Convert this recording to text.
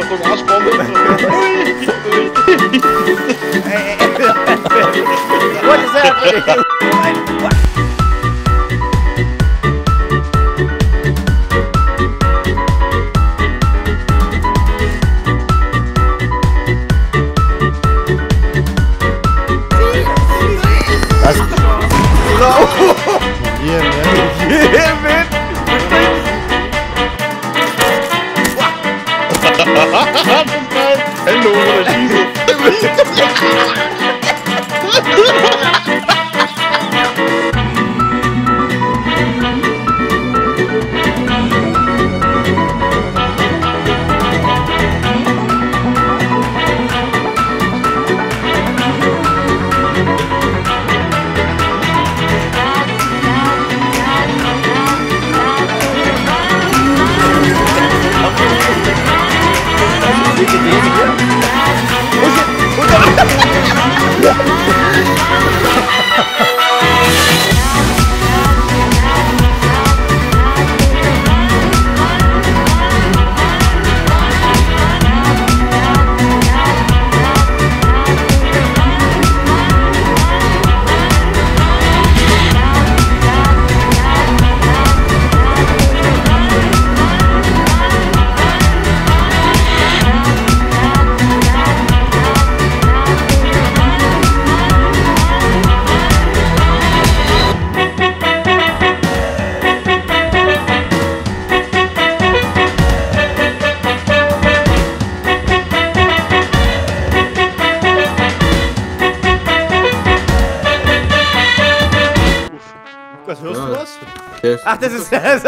Jogar as bombas. Pois é, Hello, Jesus. Yeah. Was hörst ja. du was? Ach, das ist. Das